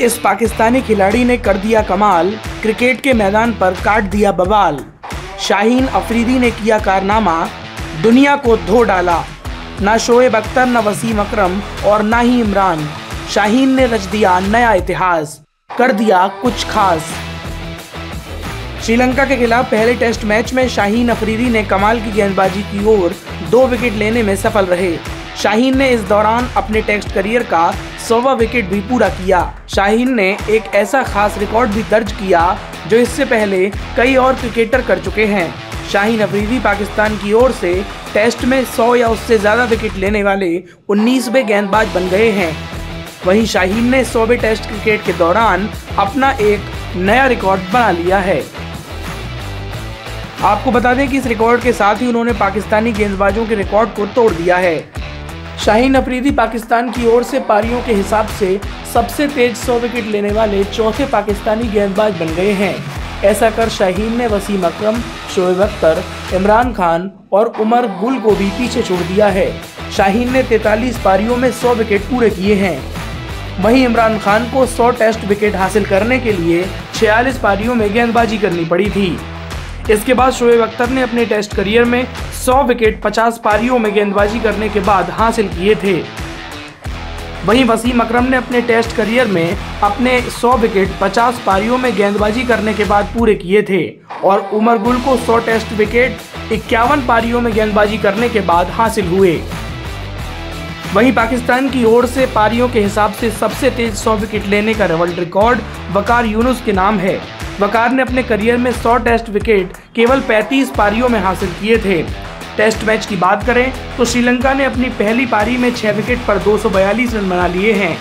इस पाकिस्तानी खिलाड़ी ने कर दिया कमाल, क्रिकेट के मैदान पर काट दिया बवाल। शाहीन अफरीदी ने किया कारनामा, दुनिया को धो डाला। ना शोएब अख्तर, न वसीम अकरम और ना ही इमरान। शाहीन ने रच दिया नया इतिहास, कर दिया कुछ खास। श्रीलंका के खिलाफ पहले टेस्ट मैच में शाहीन अफरीदी ने कमाल की गेंदबाजी की ओर दो विकेट लेने में सफल रहे। शाहीन ने इस दौरान अपने टेस्ट करियर का सौवा विकेट भी पूरा किया। शाहीन ने एक ऐसा खास रिकॉर्ड भी दर्ज किया, जो इससे पहले कई और क्रिकेटर कर चुके हैं। शाहीन अफरीदी पाकिस्तान की ओर से टेस्ट में 100 या उससे ज़्यादा विकेट लेने वाले 19वें गेंदबाज बन गए हैं। वहीं शाहीन ने सौवे टेस्ट क्रिकेट के दौरान अपना एक नया रिकॉर्ड बना लिया है। आपको बता दें कि इस रिकॉर्ड के साथ ही उन्होंने पाकिस्तानी गेंदबाजों के रिकॉर्ड को तोड़ दिया है। शाहीन अफरीदी पाकिस्तान की ओर से पारियों के हिसाब से सबसे तेज सौ विकेट लेने वाले चौथे पाकिस्तानी गेंदबाज बन गए हैं। ऐसा कर शाहीन ने वसीम अकरम, शोएब अख्तर, इमरान खान और उमर गुल को भी पीछे छोड़ दिया है। शाहीन ने 43 पारियों में 100 विकेट पूरे किए हैं। वहीं इमरान खान को 100 टेस्ट विकेट हासिल करने के लिए 46 पारियों में गेंदबाजी करनी पड़ी थी। इसके बाद शोएब अख्तर ने अपने टेस्ट करियर में 100 विकेट 50 पारियों में गेंदबाजी करने के बाद हासिल किए थे। वहीं वसीम अकरम ने अपने टेस्ट करियर में अपने 100 विकेट 50 पारियों में गेंदबाजी करने के बाद पूरे किए थे और उमर गुल को 100 टेस्ट विकेट, इक्यावन पारियों में गेंदबाजी करने के बाद हासिल हुए। वहीं पाकिस्तान की ओर से पारियों के हिसाब से सबसे तेज 100 विकेट लेने का वर्ल्ड रिकॉर्ड वकार यूनुस के नाम है। वकार ने अपने करियर में 100 टेस्ट विकेट केवल 35 पारियों में हासिल किए थे। टेस्ट मैच की बात करें तो श्रीलंका ने अपनी पहली पारी में 6 विकेट पर 242 रन बना लिए हैं।